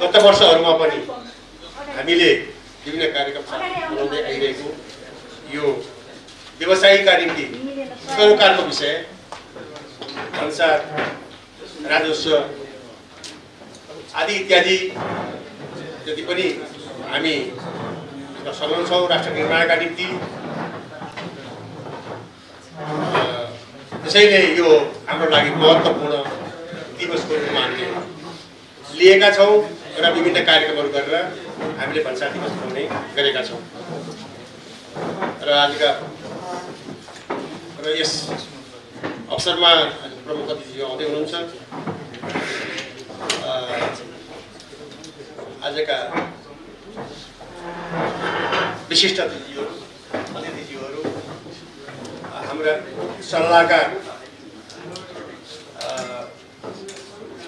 गत वर्षहरूमा पनि हामीले विभिन्न कार्यक्रम बनाउँदै आइरहेको यो व्यवसायीका निम्ति सरोकारको विषय अनुसार राजस्व आदि इत्यादि जति पनि हामी सघाउँछौँ राष्ट्र निर्माणका निम्ति त्यसैले यो हाम्रो लागि महत्त्वपूर्ण दिवसको रूपमा हामीले लिएका छौँ। र विभिन्न कार्यक्रमहरू गरेर हामीले भन्सा दिवस मनाउने गरेका छौँ। र आजका र यस अवसरमा प्रमुख अतिथिज्यू आउँदै हुनुहुन्छ। आजका विशिष्ट अतिथिज्यूहरू अतिथिज्यूहरू हाम्रा सल्लाहकार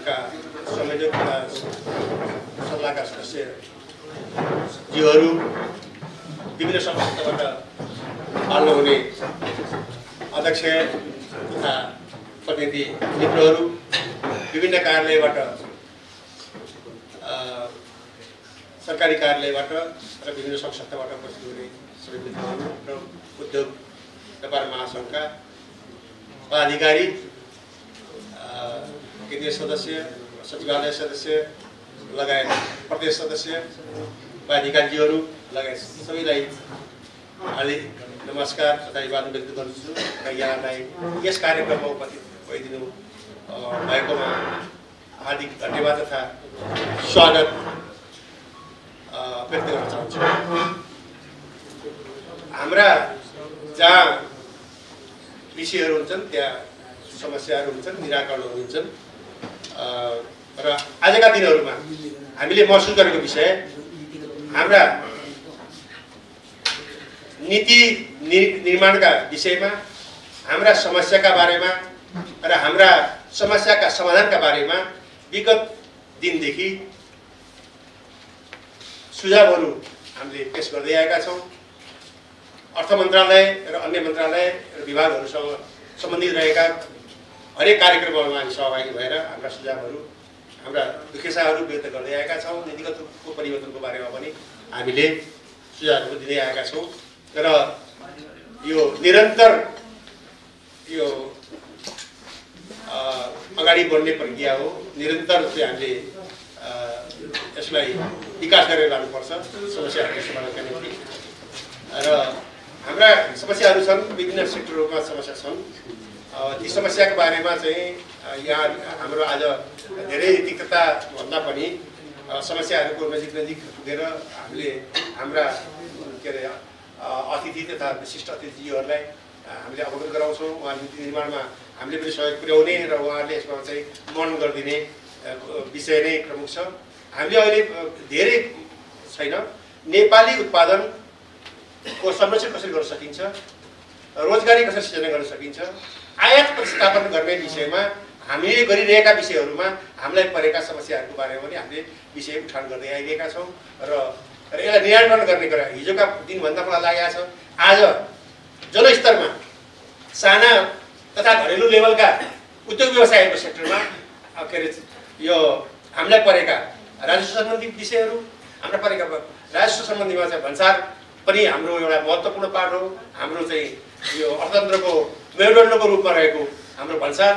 का संयोजक तथा सल्लाहका सदस्यज्यूहरू विभिन्न संस्थाबाट पाल्नुहुने अध्यक्ष तथा प्रतिनिधि मित्रहरू विभिन्न कार्यालयबाट सरकारी कार्यालयबाट र विभिन्न सङ्घ संस्थाबाट उपस्थित हुने सबै मित्रहरू र उद्योग व्यापार महासङ्घका पदाधिकारी केन्द्रीय सदस्य सचिवालय सदस्य लगायत प्रदेश सदस्य पदाधिकारीजीहरू लगायत सबैलाई हार्दिक नमस्कार तथा अभिवादन व्यक्त गर्दछु र यहाँलाई यस कार्यक्रममा उपस्थित भइदिनु भएकोमा हार्दिक धन्यवाद तथा स्वागत व्यक्त गर्न चाहन्छु हाम्रा जहाँ विषयहरू हुन्छन् त्यहाँ समस्याहरू हुन्छन् निराकरणहरू हुन्छन् र आजका दिनहरूमा हामीले महसुस गरेको विषय हाम्रा नीति निर्माणका विषयमा हाम्रा समस्याका बारेमा र हाम्रा समस्याका समाधानका बारेमा विगत दिनदेखि सुझावहरू हामीले पेस गर्दै आएका छौँ। अर्थ मन्त्रालय र अन्य मन्त्रालय र विभागहरूसँग सम्बन्धित रहेका हरेक कार्यक्रमहरूमा हामी सहभागी भएर हाम्रा सुझावहरू हाम्रा दुखेसाहरू व्यक्त गर्दै आएका छौँ नीतिगतको परिवर्तनको बारेमा पनि हामीले सुझावहरू दिँदै आएका छौँ। र यो निरन्तर यो अगाडि बढ्ने प्रक्रिया हो। निरन्तर चाहिँ हामीले यसलाई विकास गरेर लानुपर्छ। समस्याहरूको समाधानका निम्ति। र हाम्रा समस्याहरू छन् विभिन्न सेक्टरहरूमा समस्या छन्। ती समस्याको बारेमा चाहिँ यहाँ हाम्रो आज धेरै तिक्तता भन्दा पनि समस्याहरूको नजिक नजिक पुगेर हामीले हाम्रा के अरे अतिथि तथा विशिष्ट अतिथिहरूलाई हामीले अवगत गराउँछौँ। उहाँ नीति निर्माणमा हामीले पनि सहयोग पुर्याउने र उहाँहरूले यसमा चाहिँ मनन गरिदिने विषय नै प्रमुख छ। हामीले अहिले धेरै छैन। नेपाली उत्पादनको संरक्षण कसरी गर्न सकिन्छ? रोजगारी कसरी सृजना गर्न सकिन्छ? आयात प्रतिस्थापन गर्ने विषयमा हामीले गरिरहेका विषयहरूमा हामीलाई परेका समस्याहरूको बारेमा पनि हामीले विषय उठान गर्दै आइरहेका छौँ र यसलाई निराकरण गर्ने कुरा हिजोका दिनभन्दा मलाई लागेको छ आज जनस्तरमा साना तथा घरेलु लेभलका उद्योग व्यवसायको सेक्टरमा के अरे यो हामीलाई परेका राजस्व सम्बन्धी विषयहरू हाम्रा परेका राजस्व सम्बन्धीमा चाहिँ भन्सार पनि हाम्रो एउटा महत्त्वपूर्ण पाठ हो। हाम्रो चाहिँ यो अर्थतन्त्रको मेरुदण्डको रूपमा रहेको हाम्रो भन्सार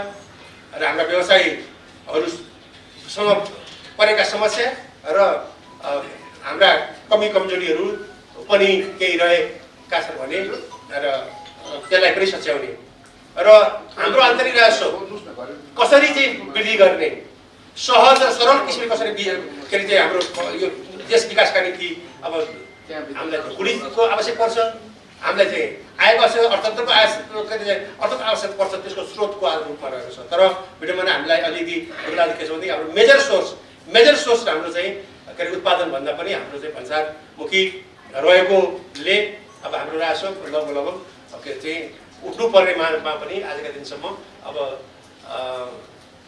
र हाम्रा व्यवसायीहरूसँग परेका समस्या र हाम्रा कमी कमजोरीहरू पनि केही रहेका छन् भने र त्यसलाई पनि सच्याउने। र हाम्रो आन्तरिक राजस्व कसरी चाहिँ वृद्धि गर्ने? सहज र सरल किसिमले कसरी के अरे चाहिँ हाम्रो यो देश विकासका निम्ति अब हामीलाई ढुकुडीको आवश्यक पर्छ। हामीलाई चाहिँ आएको आवश्यक अर्थतन्त्रको आय के अरे अर्थको आवश्यक पर्छ त्यसको स्रोतको रूपमा रहेको छ। तर भिडियोमा हामीले अलिकति अघिल्ला के छ भने हाम्रो मेजर सोर्स मेजर सोर्स हाम्रो चाहिँ के अरे उत्पादन भन्दा पनि हाम्रो चाहिँ भन्सारमुखी रहेकोले अब हाम्रो राजस्व लगभग लगभग के चाहिँ उठ्नुपर्ने मामा पनि आजका दिनसम्म अब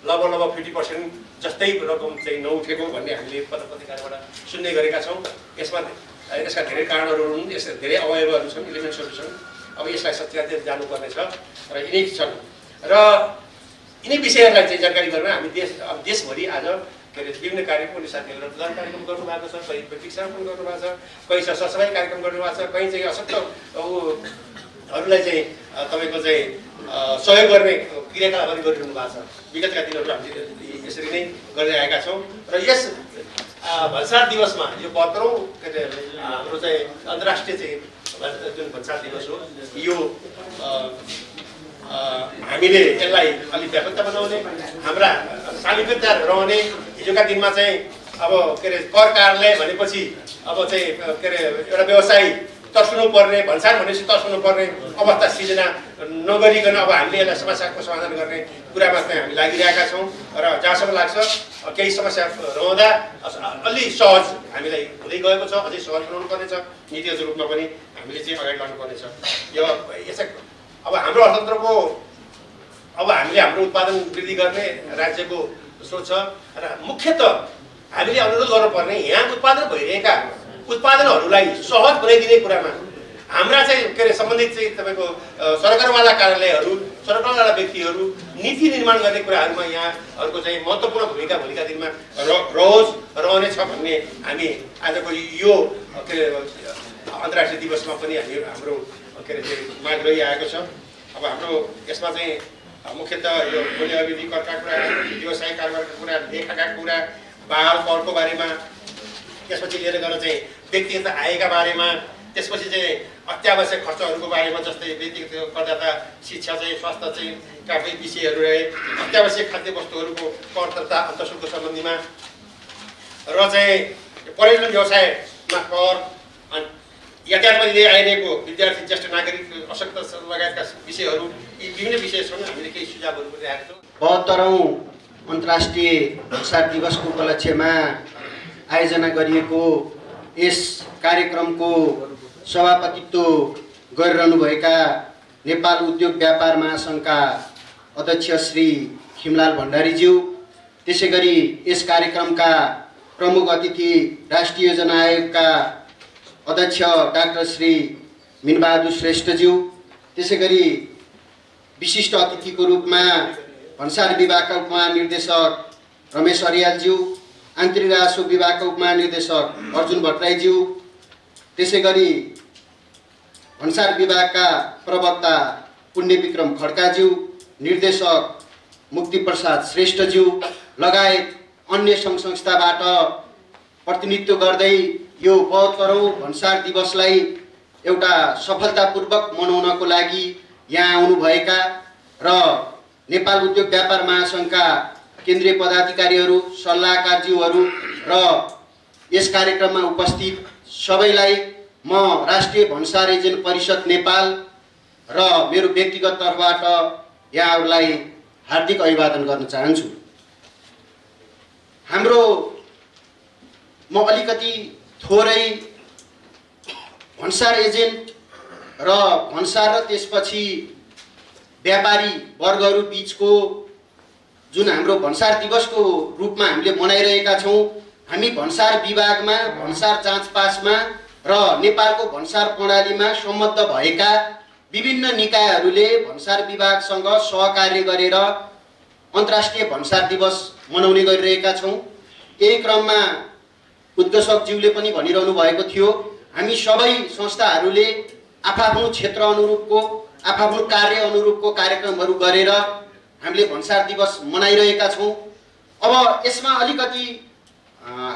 लगभग लगभग फिफ्टी पर्सेन्ट जस्तै रकम चाहिँ नउठेको भन्ने हामीले पत्र पत्रिकाबाट सुन्ने गरेका छौँ। यसमा यसका धेरै कारणहरू हुन् यस धेरै अवयवहरू छन् इलिमेन्ट्सहरू छन्। अब यसलाई सत्यान्त जानुपर्ने छ र यिनै छन्। र यिनै विषयहरूलाई चाहिँ जानकारी गर्न हामी देश अब देशभरि आज के अरे विभिन्न कार्यक्रम उनी साथीहरूले रक्तदान कार्यक्रम गर्नुभएको छ कहीँ वृक्षारोपण गर्नुभएको छ कहीँ सरसफाइ कार्यक्रम गर्नुभएको छ कहीँ चाहिँ अशक्त ऊहरूलाई चाहिँ तपाईँको चाहिँ सहयोग गर्ने क्रियाकलापहरू गरिरहनु भएको छ। विगतका दिनहरू हामीले यसरी नै गर्दै आएका छौँ। र यस भन्सार दिवसमा यो बहत्तरौँ के अरे हाम्रो चाहिँ अन्तर्राष्ट्रिय चाहिँ जुन भन्सार दिवस हो यो हामीले यसलाई अलिक व्यापकता बनाउने हाम्रा सामिप्यता रहने हिजोका दिनमा चाहिँ अब के अरे कर कार्यालय भनेपछि अब चाहिँ के अरे एउटा व्यवसाय तर्सनु पर्ने भन्सार भनेपछि तर्सनु पर्ने अवस्था सिर्जना नगरिकन अब हामीले यसलाई समस्याको समाधान गर्ने कुरामा चाहिँ हामी लागिरहेका छौँ र जहाँसम्म लाग्छ केही समस्या रहँदा अलि सहज हामीलाई हुँदै गएको छ अझै सहज बनाउनु पर्नेछ नीतिगत रूपमा पनि हामीले चाहिँ अगाडि लानुपर्नेछ यो यसै अब हाम्रो अर्थतन्त्रको अब हामीले हाम्रो उत्पादन वृद्धि गर्ने राज्यको स्रोत छ र मुख्यत हामीले अनुरोध गर्नुपर्ने यहाँ उत्पादन भइरहेका उत्पादनहरूलाई सहज बनाइदिने कुरामा। हाम्रा चाहिँ के अरे सम्बन्धित चाहिँ तपाईँको सरकारवाला कार्यालयहरू सरकारवाला व्यक्तिहरू नीति निर्माण गर्ने कुराहरूमा यहाँहरूको चाहिँ महत्त्वपूर्ण भूमिका भोलिका दिनमा रहोस् रहनेछ भन्ने हामी आजको यो के अरे अन्तर्राष्ट्रिय दिवसमा पनि हामी हाम्रो के अरे माग रहिआएको छ। अब हाम्रो यसमा चाहिँ मुख्यतः यो मूल्य अभिवृद्धि करका कुरा व्यवसाय कारोबारका कुरा लेखाका कुरा बाल करको बारेमा त्यसपछि लिएर गएर चाहिँ व्यक्तिगत आयका बारेमा त्यसपछि चाहिँ अत्यावश्यक खर्चहरूको बारेमा जस्तै व्यक्तिगत करदाता शिक्षा चाहिँ स्वास्थ्य चाहिँ का विषयहरू रहे अत्यावश्यक खाद्य वस्तुहरूको कर तथा अन्तशुल्क सम्बन्धीमा र चाहिँ पर्यटन व्यवसायमा कर अनि यातायातमा लिँदै आइरहेको विद्यार्थी ज्येष्ठ नागरिक अशक्त लगायतका विषयहरू यी विभिन्न विषय छन् हामीले केही सुझावहरू पनि राखेका छौँ। बहत्तरौँ अन्तर्राष्ट्रिय भाषा दिवसको उपलक्ष्यमा आयोजना गरिएको यस कार्यक्रमको सभापतित्व गरिरहनुभएका नेपाल उद्योग व्यापार महासङ्घका अध्यक्ष श्री खिमलाल भण्डारीज्यू त्यसै गरी यस कार्यक्रमका प्रमुख अतिथि राष्ट्रिय योजना आयोगका अध्यक्ष डाक्टर श्री मिनबहादुर श्रेष्ठज्यू त्यसै गरी विशिष्ट अतिथिको रूपमा भन्सार विभागका उपमहानिर्देशक रमेश अरियालज्यू आन्तरिक राजस्व विभागका उपमहानिर्देशक अर्जुन भट्टराईज्यू त्यसै गरी भन्सार विभागका प्रवक्ता पुण्य विक्रम खड्काज्यू निर्देशक मुक्तिप्रसाद श्रेष्ठज्यू लगायत अन्य सङ्घ संस्थाबाट प्रतिनिधित्व गर्दै यो बहत्तरौँ भन्सार दिवसलाई एउटा सफलतापूर्वक मनाउनको लागि यहाँ आउनुभएका र नेपाल उद्योग व्यापार महासङ्घका केन्द्रीय पदाधिकारीहरू सल्लाहकारज्यूहरू र यस कार्यक्रममा उपस्थित सबैलाई म राष्ट्रिय भन्सार एजेन्ट परिषद नेपाल र मेरो व्यक्तिगत तर्फबाट यहाँहरूलाई हार्दिक अभिवादन गर्न चाहन्छु। हाम्रो म अलिकति थोरै भन्सार एजेन्ट र भन्सार र त्यसपछि व्यापारी वर्गहरू बिचको जुन हाम्रो भन्सार दिवसको रूपमा हामीले मनाइरहेका छौँ हामी भन्सार विभागमा भन्सार जाँच पासमा र नेपालको भन्सार प्रणालीमा सम्बद्ध भएका विभिन्न निकायहरूले भन्सार विभागसँग सहकार्य गरेर अन्तर्राष्ट्रिय भन्सार दिवस मनाउने गरिरहेका छौँ। यही क्रममा उद्घोषकज्यूले पनि भनिरहनु भएको थियो हामी सबै संस्थाहरूले आफ्नो क्षेत्र अनुरूपको आफ्नो कार्य अनुरूपको कार्यक्रमहरू गरेर हामीले भन्सार दिवस मनाइरहेका छौँ। अब यसमा अलिकति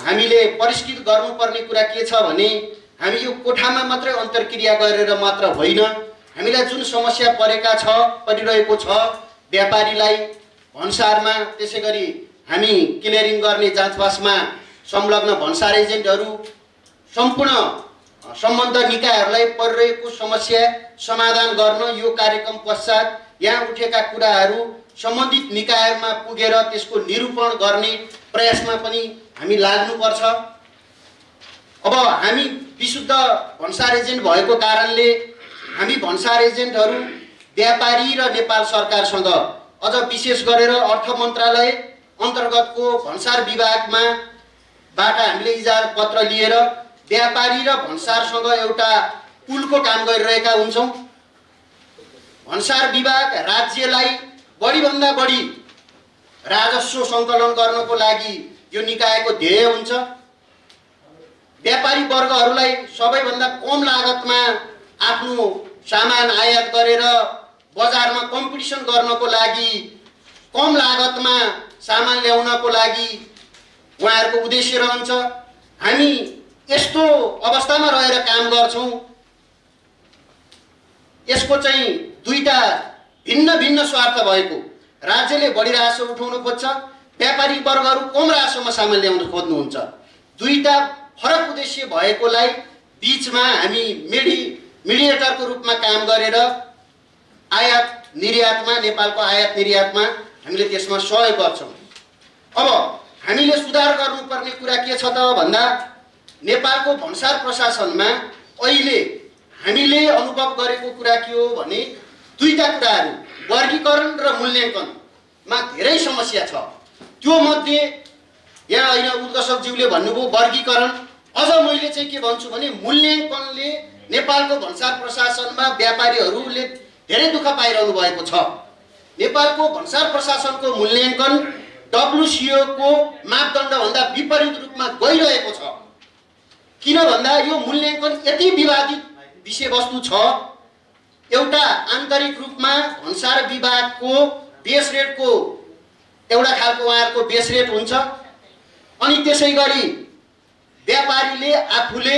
हामीले परिष्कृत गर्नुपर्ने कुरा के छ भने हामी यो कोठामा मात्रै अन्तर्क्रिया गरेर मात्र होइन हामीलाई जुन समस्या परेका छ परिरहेको छ व्यापारीलाई भन्सारमा त्यसै गरी हामी क्लियरिङ गर्ने जाँचबासमा संलग्न भन्सार एजेन्टहरू सम्पूर्ण सम्बन्ध निकायहरूलाई परिरहेको समस्या समाधान गर्न यो कार्यक्रम पश्चात यहाँ उठेका कुराहरू सम्बन्धित निकायमा पुगेर त्यसको निरूपण गर्ने प्रयासमा पनि हामी लाग्नुपर्छ। अब हामी विशुद्ध भन्सार एजेन्ट भएको कारणले हामी भन्सार एजेन्टहरू व्यापारी र नेपाल सरकारसँग अझ विशेष गरेर अर्थ मन्त्रालय अन्तर्गतको भन्सार विभागमा बाट हामीले इजाजत पत्र लिएर व्यापारी र भन्सारसँग एउटा पुलको काम गरिरहेका हुन्छौँ। भन्सार विभाग राज्यलाई बढीभन्दा बढी राजस्व सङ्कलन गर्नको लागि यो निकायको ध्येय हुन्छ। व्यापारी वर्गहरूलाई सबैभन्दा कम लागतमा आफ्नो सामान आयात गरेर बजारमा कम्पिटिसन गर्नको लागि कम लागतमा सामान ल्याउनको लागि उहाँहरूको उद्देश्य रहन्छ। हामी यस्तो अवस्थामा रहेर काम गर्छौँ। यसको चाहिँ दुईटा भिन्न भिन्न स्वार्थ भएको। राज्यले बढी राजस्व उठाउन खोज्छ व्यापारी वर्गहरू कम राजस्वमा सामान ल्याउन खोज्नुहुन्छ। दुईटा फरक उद्देश्य भएकोलाई बिचमा हामी मिडि मिडिएटरको रूपमा काम गरेर आयात निर्यातमा नेपालको आयात निर्यातमा हामीले त्यसमा सहयोग गर्छौँ। अब हामीले सुधार गर्नुपर्ने कुरा के छ त भन्दा नेपालको भन्सार प्रशासनमा अहिले हामीले अनुभव गरेको कुरा के हो भने दुईवटा कुराहरू वर्गीकरण र मूल्याङ्कनमा धेरै समस्या छ। त्यो मध्ये यहाँ होइन उद्घोषकज्यूले भन्नुभयो वर्गीकरण। अझ मैले चाहिँ के भन्छु भने मूल्याङ्कनले नेपालको भन्सार प्रशासनमा व्यापारीहरूले धेरै दुःख पाइरहनु भएको छ। नेपालको भन्सार प्रशासनको मूल्याङ्कन डब्लुसिओको मापदण्डभन्दा विपरीत रूपमा गइरहेको छ। किन भन्दा यो मूल्याङ्कन यति विवादित विषयवस्तु छ एउटा आन्तरिक रूपमा भन्सार विभागको बेस रेटको एउटा खालको उहाँहरूको बेस रेट हुन्छ। अनि त्यसै गरी व्यापारीले आफूले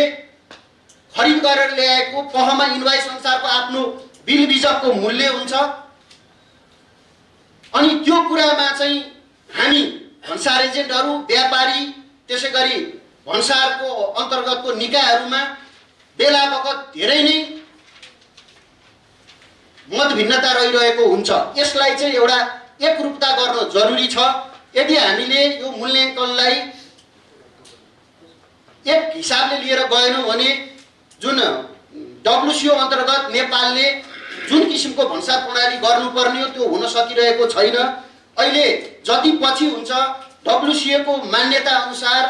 खरिद गरेर ल्याएको पहमा इन्भाइस अनुसारको आफ्नो बिल बिजकको मूल्य हुन्छ। अनि त्यो कुरामा चाहिँ हामी भन्सार एजेन्टहरू व्यापारी त्यसै गरी भन्सारको अन्तर्गतको निकायहरूमा बेला बखत धेरै नै मत भिन्नता रहिरहेको हुन्छ। यसलाई चाहिँ एउटा एकरूपता गर्न जरुरी छ। यदि हामीले यो मूल्याङ्कनलाई एक हिसाबले लिएर गएनौँ भने जुन डब्लुसिओ अन्तर्गत नेपालले जुन किसिमको भन्सार प्रणाली गर्नुपर्ने हो त्यो हुन सकिरहेको छैन। अहिले जति पछि हुन्छ डब्लुसिएको मान्यता अनुसार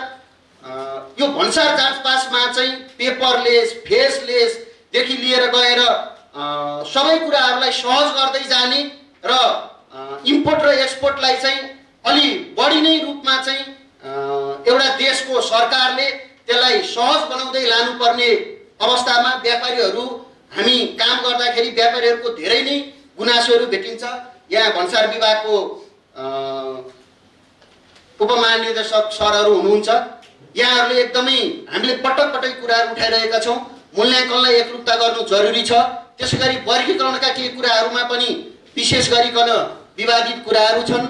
यो भन्सार जाँच पासमा चाहिँ पेपरलेस फेसलेसदेखि लिएर गएर सबै कुराहरूलाई सहज गर्दै जाने र इम्पोर्ट र एक्सपोर्टलाई चाहिँ अलि बढी नै रूपमा चाहिँ एउटा देशको सरकारले त्यसलाई सहज बनाउँदै लानुपर्ने अवस्थामा व्यापारीहरू हामी काम गर्दाखेरि व्यापारीहरूको धेरै नै गुनासोहरू भेटिन्छ। यहाँ भन्सार विभागको उपमहानिर्देशक सरहरू हुनुहुन्छ। यहाँहरूले एकदमै हामीले पटक पटक कुराहरू उठाइरहेका छौँ। मूल्याङ्कनलाई एकरूपता गर्नु जरुरी छ। त्यसै गरी वर्गीकरणका केही कुराहरूमा पनि विशेष गरिकन विवादित कुराहरू छन्।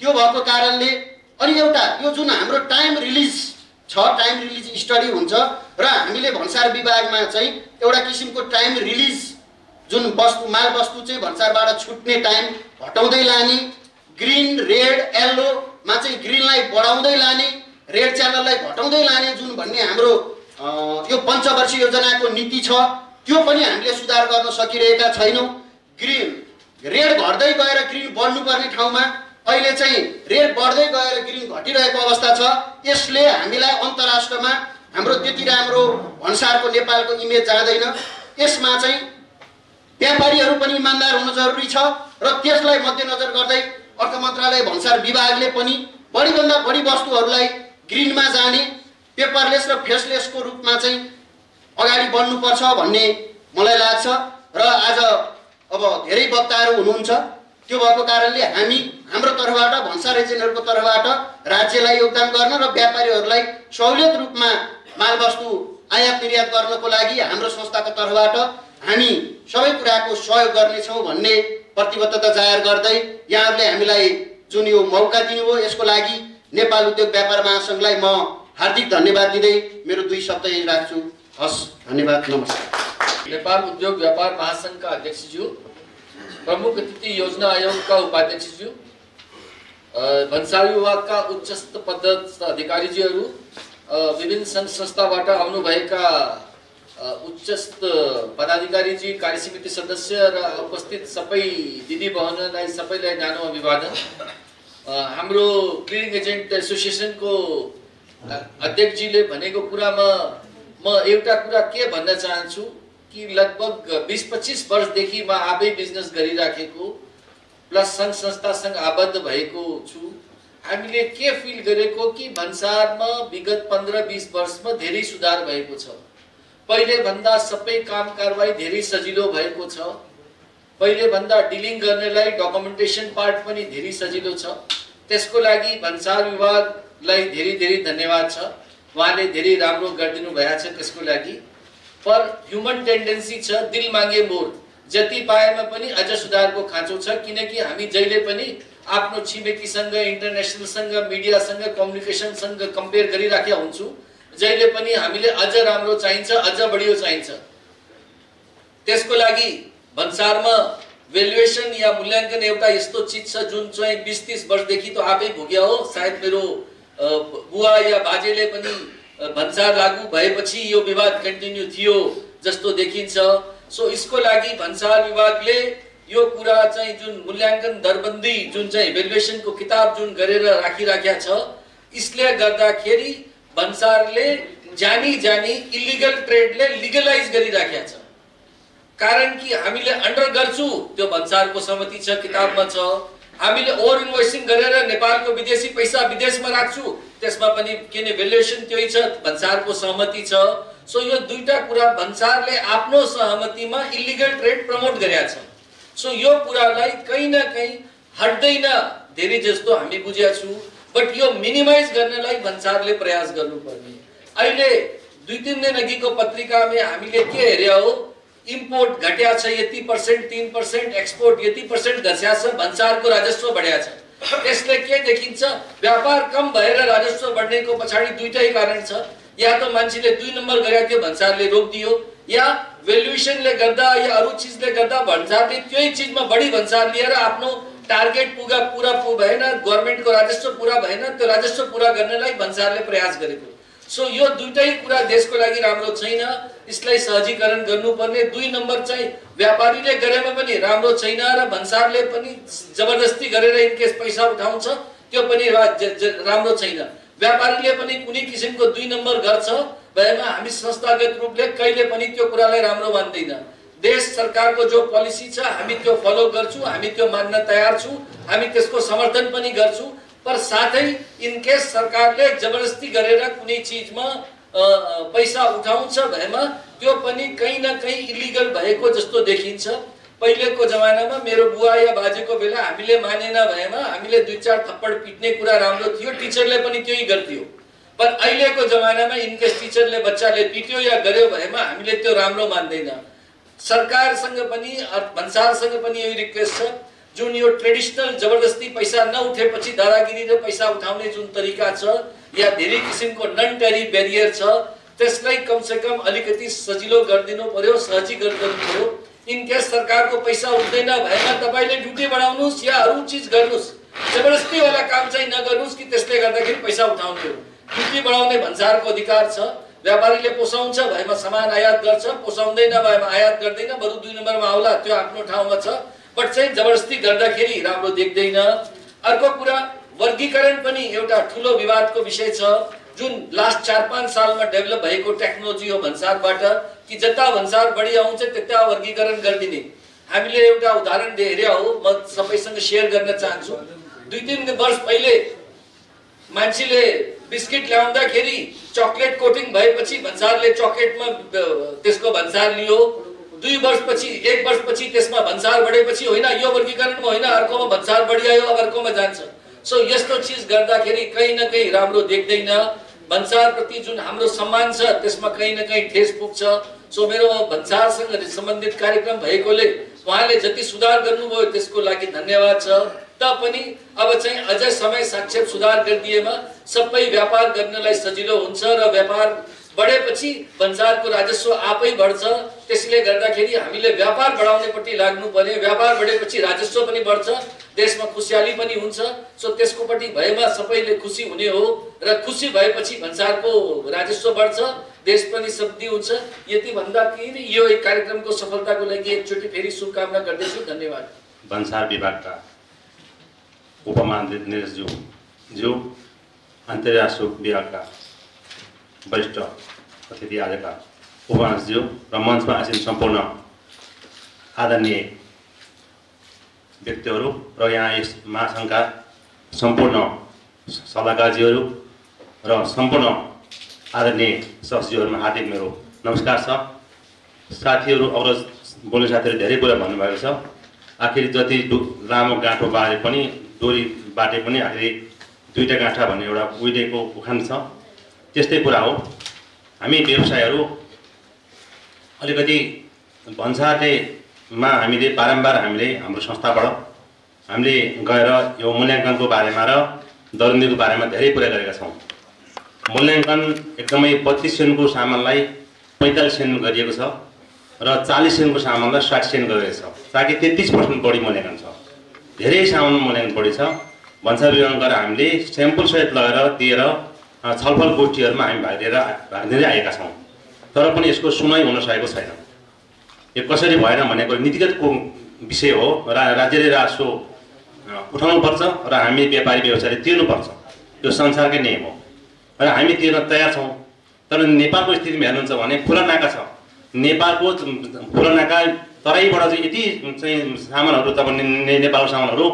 त्यो भएको कारणले अनि एउटा यो जुन हाम्रो टाइम रिलिज छ टाइम रिलिज स्टडी हुन्छ र हामीले भन्सार विभागमा चाहिँ एउटा किसिमको टाइम रिलिज जुन वस्तु माल वस्तु चाहिँ भन्सारबाट छुट्ने टाइम हटाउँदै लाने ग्रिन रेड येल्लोमा चाहिँ ग्रिनलाई बढाउँदै लाने रेड च्यानललाई घटाउँदै लाने जुन भन्ने हाम्रो यो पञ्चवर्षीय योजनाको नीति छ। त्यो पनि हामीले सुधार गर्न सकिरहेका छैनौँ। ग्रिन रेड घट्दै गएर ग्रिन बढ्नुपर्ने ठाउँमा अहिले चाहिँ रेट बढ्दै गएर ग्रिन घटिरहेको अवस्था छ। यसले हामीलाई अन्तर्राष्ट्रमा हाम्रो त्यति राम्रो भन्सारको नेपालको इमेज जाँदैन। यसमा चाहिँ व्यापारीहरू पनि इमान्दार हुन जरुरी छ र त्यसलाई मध्यनजर गर्दै अर्थ मन्त्रालय भन्सार विभागले पनि बढीभन्दा बढी वस्तुहरूलाई ग्रिनमा जाने पेपरलेस र फेसलेसको रूपमा चाहिँ अगाडि बढ्नुपर्छ भन्ने मलाई लाग्छ र आज अब धेरै वक्ताहरू हुनुहुन्छ। त्यो भएको कारणले हामी हाम्रो तर्फबाट भन्सार एजेन्टहरूको तर्फबाट राज्यलाई योगदान गर्न र व्यापारीहरूलाई सहुलियत रूपमा मालवस्तु आयात निर्यात गर्नको लागि हाम्रो संस्थाको तर्फबाट हामी सबै कुराको सहयोग गर्नेछौँ भन्ने प्रतिबद्धता जाहेर गर्दै यहाँहरूले हामीलाई जुन यो मौका दिनुभयो यसको लागि नेपाल उद्योग व्यापार महासङ्घलाई म हार्दिक धन्यवाद दिँदै मेरो दुई शब्द यही राख्छु। हस् धन्यवाद नमस्कार। नेपाल उद्योग व्यापार महासङ्घका अध्यक्षज्यू प्रमुख अतिथि योजना आयोगका उपाध्यक्षज्यू भन्सार विभागका उच्चस्त पदस्थ अधिकारीजीहरू विभिन्न सङ्घ संस्थाबाट आउनुभएका उच्चस्त पदाधिकारीजी कार्य समिति सदस्य र उपस्थित सबै दिदी बहनलाई सबैलाई न्यानो अभिवादन। हाम्रो क्लिनिङ एजेन्ट एसोसिएसनको अध्यक्षजीले भनेको कुरामा म एउटा कुरा के भन्न चाहन्छु कि लगभग बिस पच्चिस वर्षदेखि म आफै बिजनेस गरिराखेको प्लस सङ्घ संस्थासँग आबद्ध भएको छु। हामीले के फिल गरेको कि भन्सारमा विगत पन्ध्र बिस वर्षमा धेरै सुधार भएको छ। पहिले भन्दा सबै काम कारवाही धेरै सजिलो भएको छ। पहिले भन्दा डिलिङ गर्नेलाई डकुमेन्टेसन पार्ट पनि धेरै सजिलो छ। त्यसको लागि भन्सार विभागलाई धेरै धेरै धन्यवाद छ। उहाँले धेरै राम्रो गरिदिनु भएको छ त्यसको लागि। पर ह्युमन टेन्डेन्सी छ दिल मागे मोर। जति पाएमा पनि अझ सुधारको खाँचो छ किनकि हामी जहिले पनि आफ्नो छिमेकीसँग इन्टरनेसनलसँग मिडियासँग कम्युनिकेसनसँग कम्पेयर गरिराखेका हुन्छौँ। जहिले पनि हामीले अझ राम्रो चाहिन्छ अझ बढियो चाहिन्छ। त्यसको लागि भन्सारमा भेलुएसन या मूल्याङ्कन एउटा यस्तो चिज छ जुन चाहिँ बिस तिस वर्षदेखि त आफै भोग्या हो। सायद मेरो बुवा या बाजेले पनि भन्सार लागू भएपछि यो विवाद कन्टिन्यू थियो जस्तो देखिन्छ। सो यसको लागि भन्सार विभागले यो कुरा चाहिँ जुन मूल्याङ्कन दरबन्दी जुन चाहिँ भेलुएसनको किताब जुन गरेर राखिराखेका छ यसले गर्दाखेरि भन्सारले जानी जानी इलिगल ट्रेडले लिगलाइज गरिराखेका छ। कारण कि हामीले अन्डर गर्छु त्यो भन्सारको सहमति छ किताबमा छ। हामीले ओभर इन्भोइसिङ गरेर नेपालको विदेशी पैसा विदेशमा राख्छु। त्यसमा पनि किन भेलुएसन त्यही छ भन्सारको सहमति छ। सो यो दुईटा कुरा भन्सारले आफ्नो सहमतिमा इलिगल ट्रेड प्रमोट गरेका छ सो यो कुरालाई कहीँ न कहीँ हट्दैन धेरै जस्तो हामी बुझेका छौँ। बट यो मिनिमाइज गर्नलाई भन्सारले प्रयास गर्नुपर्ने। अहिले दुई तिन दिन अघिको पत्रिकामा हामीले के हेर्या हो इम्पोर्ट घट्या छ यति पर्सेन्ट तिन पर्सेन्ट एक्सपोर्ट यति पर्सेन्ट घस्या छ भन्सारको राजस्व बढ्या छ। त्यसले के देखिन्छ? व्यापार कम भएर राजस्व बढ्नेको पछाडि दुइटै कारण छ। या त मान्छेले दुई नम्बर गरेका थियो भन्सारले रोकिदियो या भेल्युएसनले गर्दा या अरू चिजले गर्दा भन्सारले त्यही चिजमा बढी भन्सार लिएर आफ्नो टार्गेट पुगा पुरा भएन गभर्मेन्टको राजस्व पुरा भएन त्यो राजस्व पुरा गर्नलाई भन्सारले प्रयास गरेको सो यो दुइटै कुरा देशको लागि राम्रो छैन। यसलाई सहजीकरण गर्नुपर्ने दुई नम्बर चाहिँ व्यापारीले गरेमा पनि राम्रो छैन र भन्सारले पनि जबरजस्ती गरेर इनकेस पैसा उठाउँछ त्यो पनि राम्रो छैन। व्यापारीले पनि कुनै किसिमको दुई नम्बर गर्छ भएमा हामी संस्थागत रूपले कहिले पनि त्यो कुरालाई राम्रो मान्दैन देश सरकारको जो पोलिसी छ हामी त्यो फलो गर्छौँ हामी त्यो मान्न तयार छौँ हामी त्यसको समर्थन पनि गर्छौँ। पर साथै इनकेस सरकारले जबरजस्ती गरेर कुनै चिजमा पैसा उठाउँछ भएमा त्यो पनि कहीँ न कहीँ इलिगल भएको जस्तो देखिन्छ। पहिलेको जमानामा मेरो बुवा या बाजेको बेला हामीले मानेन भएमा हामीले दुई चार थप्पड पिट्ने कुरा राम्रो थियो टिचरले पनि त्यही गर्थ्यो। पर अहिलेको जमानामा इनकेस टिचरले बच्चाले पिट्यो या गर्यो भनेमा हामीले त्यो राम्रो मान्दैन। सरकारसँग पनि भन्सारसँग पनि यो रिक्वेस्ट छ। जुन यो ट्रेडिसनल जबरजस्ती पैसा नउठेपछि दादागिरी र पैसा उठाउने जुन तरिका छ या धेरै किसिमको नन टेरी ब्यारियर छ त्यसलाई कमसेकम अलिकति सजिलो गरिदिनु पर्यो सहजी गरिदिनु पर्यो। इनकेस सरकारको पैसा उठ्दैन भएमा तपाईँले ड्युटी बढाउनुहोस् या अरू चिज गर्नुहोस्। जबरजस्तीवाला काम चाहिँ नगर्नुहोस् कि त्यसले गर्दाखेरि पैसा उठाउने बिक्री बढाउने भन्सारको अधिकार छ। व्यापारीले पोसाउँछ भएमा सामान आयात गर्छ पोसाउँदैन भएमा आयात गर्दैन बरु दुई नम्बरमा आउला त्यो आफ्नो ठाउँमा छ। बट चाहिँ जबरजस्ती गर्दाखेरि राम्रो देख्दैन। अर्को कुरा वर्गीकरण पनि एउटा ठुलो विवादको विषय छ जुन लास्ट चार पाँच सालमा डेभलप भएको टेक्नोलोजी हो भन्सारबाट कि जता भन्सार बढी आउँछ त्यता वर्गीकरण गरिदिने। हामीले एउटा उदाहरण हेरे हो म सबैसँग सेयर गर्न चाहन्छु। दुई तिन वर्ष पहिले मान्छेले बिस्किट ल्याउँदाखेरि चक्लेट कोटिङ भएपछि भन्सारले चक्लेटमा त्यसको भन्सार लियो। दुई वर्षपछि एक वर्षपछि त्यसमा भन्सार बढेपछि होइन यो वर्गीकरणमा होइन अर्कोमा भन्सार बढिआयो अब अर्कोमा जान्छ। सो यस्तो चिज गर्दाखेरि कहीँ न कहीँ राम्रो देख्दैन। भन्सारप्रति जुन हाम्रो सम्मान छ त्यसमा कहीँ न कहीँ ठेस पुग्छ। सो मेरो भन्सारसँग सम्बन्धित कार्यक्रम भएकोले उहाँले जति सुधार गर्नुभयो त्यसको लागि धन्यवाद छ। तापनि अब चाहिँ अझ समय साक्षेप सुधार गरिदिएमा सबै व्यापार गर्नलाई सजिलो हुन्छ र व्यापार बढेपछि भन्सारको राजस्व आफै बढ्छ। त्यसले गर्दाखेरि हामीले व्यापार बढाउनेपट्टि लाग्नु पर्यो व्यापार बढेपछि राजस्व पनि बढ्छ। देशमा खुसियाली पनि हुन्छ। सो त्यसकोपट्टि भएमा सबैले खुसी हुने हो र खुसी भएपछि भन्सारको राजस्व बढ्छ। देश पनि समृद्धि हुन्छ। यति भन्दाखेरि यो कार्यक्रमको सफलताको लागि एकचोटि फेरि शुभकामना गर्दैछु। धन्यवाद। भन्सार विभागका उपमहानिर्देशज्यू ज्यू अन्तर्राष्ट्रिय विभागका वरिष्ठ अतिथि आजका उपमहाज्यू र मञ्चमा आसिन सम्पूर्ण आदरणीय व्यक्तिहरू र यहाँ यस महासङ्घका सम्पूर्ण सल्लाहकारजीहरू र सम्पूर्ण आदरणीय सचिवहरूमा हार्दिक मेरो नमस्कार छ साथीहरू अग्रज बोल्ने साथीहरू धेरै कुरा भन्नुभएको छ आखिर जति डु लामो गाँठो बारे पनि डोरी बाटे पनि आखिर दुईवटा गाँठा भन्ने एउटा उहिलेको उखान छ त्यस्तै कुरा हो। हामी व्यवसायहरू अलिकति भन्साटेमा हामीले बारम्बार हामीले हाम्रो संस्थाबाट हामीले गएर यो मूल्याङ्कनको बारेमा र दरुन्दीको बारेमा धेरै कुरा गरेका छौँ। मूल्याङ्कन एकदमै बत्तिस सेन्टको सामानलाई पैँतालिस सेन्ट गरिएको छ र चालिस सेन्टको सामानलाई साठी सेन्ट गरिएको छ। ताकि तेत्तिस पर्सेन्ट बढी मूल्याङ्कन छ। धेरै सामान मूल्याङ्कन बढी छ। भन्सार विभाग गरेर हामीले स्याम्पल सहित लगेर दिएर छलफल गोष्ठीहरूमा हामी भाग लिएर भाग आएका छौँ। तर पनि यसको सुनाइ हुन सकेको छैन। यो कसरी भएन भनेको नीतिगतको विषय हो रा राज्यले राजस्व उठाउनुपर्छ र हामी व्यापारी व्यवसायले तिर्नुपर्छ। यो संसारकै नियम हो। र हामी तिर्न तयार छौँ। तर नेपालको स्थितिमा हेर्नुहुन्छ भने खुला नाका छ। नेपालको खुला नाका तराईबाट चाहिँ यति चाहिँ सामानहरू तपाईँ नेपालको सामानहरू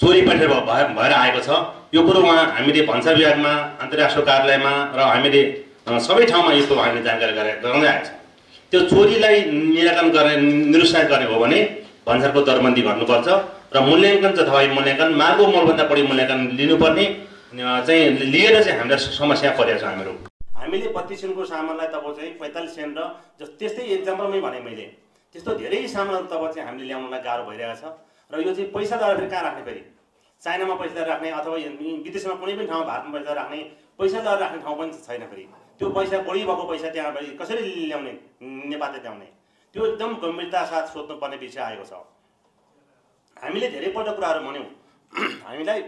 चोरी भए भएर आएको छ। यो कुरो उहाँ हामीले भन्सार विभागमा अन्तर्राष्ट्रिय कार्यालयमा र हामीले सबै ठाउँमा यो कुरो हामीले जानकारी गरे गराउँदै आएको छ त्यो चोरीलाई निराकरण गर्ने निरुत्साहित गर्ने हो भने भन्सारको दरबन्दी गर्नुपर्छ र मूल्याङ्कन तथा मूल्याङ्कन मार्गो मोलभन्दा बढी मूल्याङ्कन लिनुपर्ने चाहिँ लिएर चाहिँ हामीलाई समस्या परेको छ हामीहरू। हामीले बत्तिस सेन्टको सामानलाई तब चाहिँ पैँतालिस सेन्ट र त्यस्तै इक्जाम्पलमै भने मैले त्यस्तो धेरै सामानहरू तब चाहिँ हामीले ल्याउनलाई गाह्रो भइरहेको छ। र यो चाहिँ पैसादार फेरि कहाँ राख्ने फेरि? चाइनामा पैसा राख्ने अथवा विदेशमा कुनै पनि ठाउँमा भारतमा पैसा राख्ने पैसादार राख्ने ठाउँ पनि छैन फेरि। त्यो पैसा बढी भएको पैसा त्यहाँ कसरी ल्याउने? नेपालले ल्याउने। त्यो एकदम गम्भीरता साथ सोध्नुपर्ने विषय आएको छ। हामीले धेरैपल्ट कुराहरू भन्यौँ। हामीलाई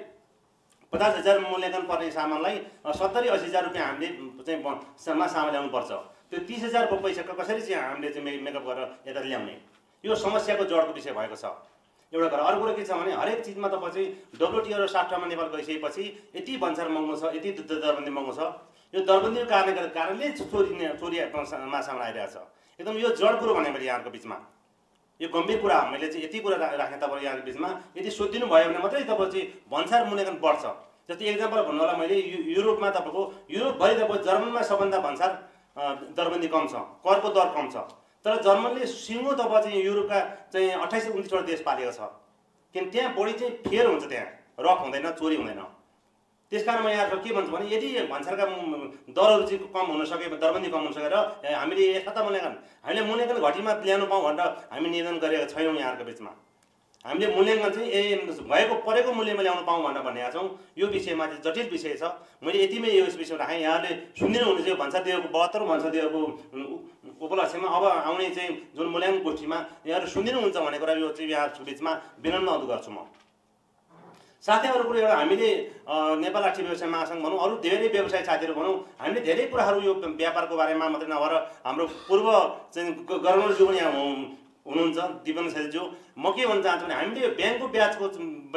पचास हजार मूल्याङ्कन पर्ने सामानलाई सत्तरी असी हजार रुपियाँ हामीले चाहिँ सामान ल्याउनुपर्छ। त्यो तिस हजारको पैसा कसरी चाहिँ हामीले चाहिँ मेकअप गरेर यता ल्याउने? यो समस्याको जडको विषय भएको छ। एउटा कुरा अर्को कुरो के छ भने हरेक चिजमा तपाईँ चाहिँ डब्लुटिओ र साफ्टामा नेपाल गइसकेपछि यति भन्सार महँगो छ यति दरबन्दी महँगो छ। यो दरबन्दीको कारणले कारणले चोरी चोरी मा सामान आइरहेको छ एकदम यो जड कुरो भने मैले यहाँको बिचमा। यो गम्भीर कुरा मैले चाहिँ यति कुरा राखेँ तपाईँको यहाँको बिचमा। यदि सोधिदिनु भयो भने मात्रै तपाईँ चाहिँ भन्सार मूल्याङ्कन बढ्छ। जस्तै एक्जाम्पल भन्नु होला मैले युरोपमा तपाईँको युरोपभरि तपाईँ जर्मनमा सबभन्दा भन्सार दरबन्दी कम छ। करको दर कम छ। तर जर्मनले सिङ्गो तपाईँ चाहिँ युरोपका चाहिँ अठाइस उन्तिसवटा देश पालेको छ। किन त्यहाँ बढी चाहिँ फेयर हुन्छ त्यहाँ रक हुँदैन चोरी हुँदैन। त्यस कारण म यहाँ के भन्छु भने यदि भन्सारका दरहरू चाहिँ कम हुन सके दरबन्दी कम हुन सकेर हामीले यथार्थ मूल्याङ्कन हामीले मूल्याङ्कन घटीमा ल्याउनु पाऊँ भनेर हामी निवेदन गरेका छैनौँ यहाँहरूको बिचमा। हामीले मूल्याङ्कन चाहिँ ए भएको परेको मूल्यमा ल्याउनु पाऊँ भनेर भनेका छौँ। यो विषयमा चाहिँ जटिल विषय छ। मैले यतिमै यो विषयमा राखेँ। यहाँले सुनिदिनु हुने चाहिँ भन्सादेवको बहत्तर भन्सादेवको उपलक्ष्यमा अब आउने चाहिँ जुन मूल्याङ्कन गोष्ठीमा यहाँहरू सुनिदिनुहुन्छ भन्ने कुरा यो चाहिँ यहाँहरूको बिचमा विनम्र गर्छु म। साथै अरू कुरो एउटा हामीले नेपाल आर्थिक व्यवसाय महासङ्घ भनौँ अरू धेरै व्यवसाय साथीहरू भनौँ हामीले धेरै कुराहरू यो व्यापारको बारेमा मात्रै नभएर हाम्रो पूर्व चाहिँ गभर्नरज्यू पनि यहाँ हुनु- हुनुहुन्छ दिपन छेलज्यू म के भन्न चाहन्छु भने हामीले ब्याङ्कको ब्याजको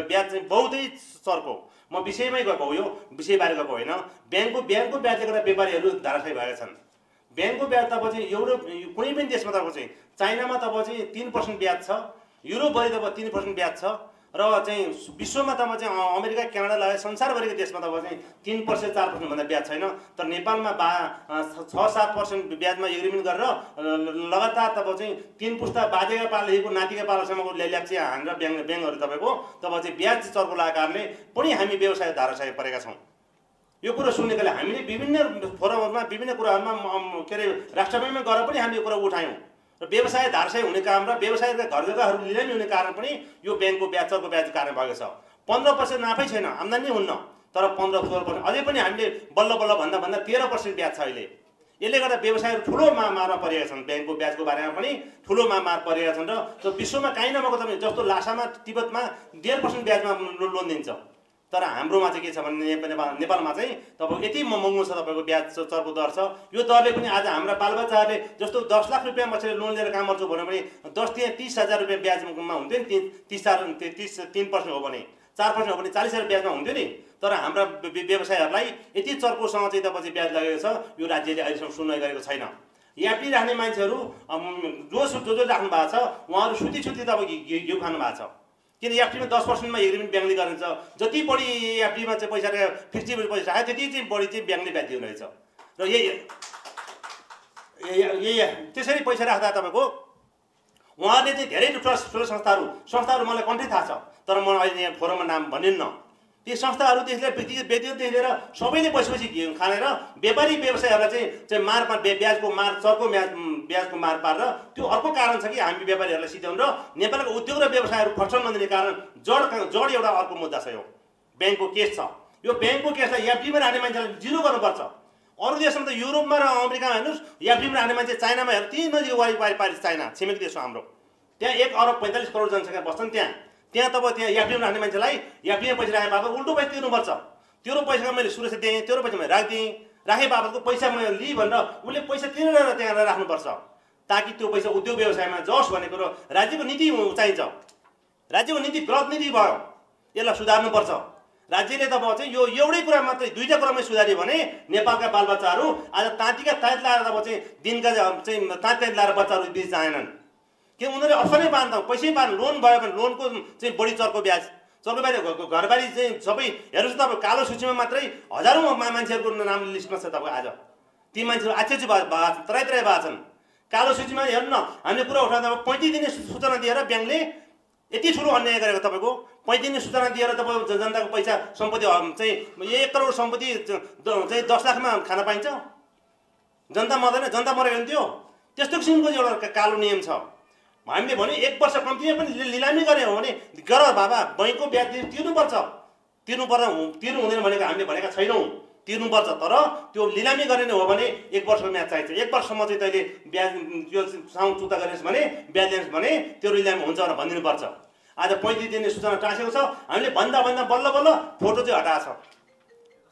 ब्याज चाहिँ बहुतै चर्को म विषयमै गएको हो यो विषयबारे गएको होइन। ब्याङ्कको ब्याङ्कको ब्याजले गर्दा व्यापारीहरू धाराशायी भएका छन्। ब्याङ्कको ब्याज तपाईँ चाहिँ युरोप कुनै पनि देशमा तपाईँ चाहिँ चाइनामा तपाईँ चाहिँ तिन पर्सेन्ट ब्याज छ युरोपभरि तपाईँ तिन पर्सेन्ट ब्याज छ। र चाहिँ विश्वमा तपाईँ चाहिँ अ- अमेरिका क्यानाडा लगायत संसारभरिको देशमा तपाईँ चाहिँ तिन पर्सेन्ट चार पर्सेन्टभन्दा ब्याज छैन। तर नेपालमा बा छ सात पर्सेन्ट ब्याजमा एग्रिमेन्ट गरेर लगातार तपाईँ चाहिँ तिन पुस्ता बाजेका पालदेखिको नातिका पालासम्मको ल्याप चाहिँ हानेर ब्याङ्क ब्याङ्कहरू तपाईँको। तपाईँ चाहिँ ब्याज चर्को लगाएको कारणले पनि हामी व्यवसाय धाराशायी परेका छौँ। यो कुरो सुन्नेकोले हामीले विभिन्न फोरमहरूमा विभिन्न कुराहरूमा म- के अरे राष्ट्रपतिमा गएर पनि हामीले यो कुरा उठायौँ। र व्यवसाय धारसाय हुने काम र व्यवसायका घर जग्गाहरू लिँदै हुने कारण पनि यो ब्याङ्कको ब्याज चर्को ब्याज कारण भएको छ। पन्ध्र पर्सेन्ट नाफै छैन आम्दानी हुन्न। तर पन्ध्र सोह्र पर्सेन्ट। अझै पनि हामीले बल्ल बल्ल भन्दा भन्दा तेह्र पर्सेन्ट ब्याज छ अहिले। यसले गर्दा व्यवसायहरू ठुलो मा मारमा परेका छन्। ब्याङ्कको ब्याजको बारेमा पनि ठुलो मा मार परेका छन् र विश्वमा काहीँ नभएको तपाईँ जस्तो लासामा तिब्बतमा डेढ पर्सेन्ट ब्याजमा लोन दिन्छ। तर हाम्रोमा चाहिँ के छ भने नेपा- नेपाल नेपालमा चाहिँ तपाईँको यति महँगो छ तपाईँको ब्याज चर्को दर छ। यो दरले पनि आज हाम्रा बालबच्चाहरूले जस्तो दस लाख रुपियाँ बसेर लोन लिएर काम गर्छु भन्यो भने दस त्यहाँ तिस हजार रुपियाँ ब्याजमा हुन्थ्यो नि तिन तिस चार तिस तिन पर्सेन्ट हो भने। चार पर्सेन्ट हो भने चालिस हजार ब्याजमा हुन्थ्यो नि। तर हाम्रा व्य- व्य- व्यवसायहरूलाई यति चर्कोसँग चाहिँ तपाईँ चाहिँ ब्याज लगेको छ यो राज्यले अहिलेसम्म सुनवाई गरेको छैन। यापी राख्ने मान्छेहरू जो जो जो राख्नु भएको छ उहाँहरू सुती सुती तपाईँ घि- घि- घिउ खानु भएको छ। किन एफडीमा दस पर्सेन्टमा एग्रिमेन्ट ब्याङ्कले गरिन्छ। जति बढी एफडीमा चाहिँ पैसा फिक्स पैसा राख्यो त्यति चाहिँ बढी चाहिँ ब्याङ्कले ब्याज दिनुहुनेछ र यही यही त्यसरी पैसा राख्दा तपाईँको उहाँले चाहिँ धेरै ठुलो ठुलो संस्थाहरू संस्थाहरू मलाई कन्ट्री थाहा छ तर म अहिले यहाँ फोरममा नाम भनिन्न। ती संस्थाहरूदेखि लिएर व्यक्तिगत व्यक्तिगतदेखि लिएर सबैले पैसा खानेर व्यापारी व्यवसायहरूलाई चाहिँ चाहिँ मार ब्याजको मार चर्को ब्याज ब्याजको मार पारेर त्यो अर्को कारण छ कि हामी व्यापारीहरूलाई सिध्याउनु र नेपालको उद्योग र व्यवसायहरू फर्सन नदिने कारण जड जड एउटा अर्को मुद्दा छ यो। ब्याङ्कको केस छ। यो ब्याङ्कको केसलाई एफडीमा राख्ने मान्छेलाई जिरो गर्नुपर्छ। अरू देशमा त युरोपमा र अमेरिकामा हेर्नुहोस् एफडीमा राख्ने मान्छे चाइनामा हेर्नु तिन नजिक वारिपारि पारि चाइना छिमेकी देश हो हाम्रो। त्यहाँ एक अरब पैँतालिस करोड जनसङ्ख्या बस्छन् त्यहाँ। त्यहाँ तपाईँ त्यहाँ एफडीमा राख्ने मान्छेलाई एफडीमा पैसा राखे बापत उल्टो पैसा तिर्नुपर्छ। तेरो पैसाको मैले सुरक्षा दिएँ तेरो पैसा मैले राखिदिएँ। राखे बापतको पैसा मैले लिएँ भनेर उसले पैसा तिरेर त्यहाँ राख्नुपर्छ। ताकि त्यो पैसा उद्योग व्यवसायमा जस भन्ने कुरो राज्यको नीति चाहिन्छ। राज्यको नीति गलत नीति भयो। यसलाई सुधार्नुपर्छ। राज्यले त चाहिँ यो एउटै कुरा मात्रै दुईवटा कुरामै सुधार्यो भने नेपालका बालबच्चाहरू आज ताँतीका ताँत लाएर तब चाहिँ दिनका चाहिँ ताँत ताँत लाएर बच्चाहरू बिच जाएनन् कि उनीहरूले अप्सनै पार्न पैसै पार्नु लोन भयो भने लोनको चाहिँ बढी चर्को ब्याज। चर्को ब्याज घरबारी चाहिँ सबै हेर्नुहोस् तपाईँ कालो सूचीमा मात्रै हजारौँ मान्छेहरूको नाम लिस्टमा छ तपाईँ आज। ती मान्छेहरू आच्छे भएको छन् तराई तराई भएको छन्। कालो सूचीमा हेर्नु न हामीले कुरा उठाउँदा पैँतिस दिने सूचना दिएर ब्याङ्कले यति ठुलो अन्याय गरेको तपाईँको। पैँतिस दिने सूचना दिएर तपाईँ जनताको पैसा सम्पत्ति चाहिँ एक करोड सम्पत्ति चाहिँ दस लाखमा खान पाइन्छ। जनता मर्दैन जनता मरेको हुन्थ्यो त्यस्तो किसिमको एउटा कालो नियम छ। हामीले भन्यो एक वर्ष कम्तीमा पनि लिलामी गरे हो भने गर बाबा बैङ्कको ब्याज तिर्नुपर्छ। तिर्नु पर्दा तिर्नु हुँदैन भनेको हामीले भनेका छैनौँ। तिर्नुपर्छ तर त्यो लिलामी गर्ने हो भने एक वर्षको म्याच चाहिन्छ। एक वर्षसम्म चाहिँ तैँले ब्याज त्यो साउन्ड चुक्ता गरेस् भने ब्याज ल्याइस् भने त्यो लिलामी हुन्छ भनेर भनिदिनुपर्छ आज पैँतिस दिने सूचना टाँसेको छ। हामीले भन्दा भन्दा बल्ल बल्ल फोटो चाहिँ हटाएको छ।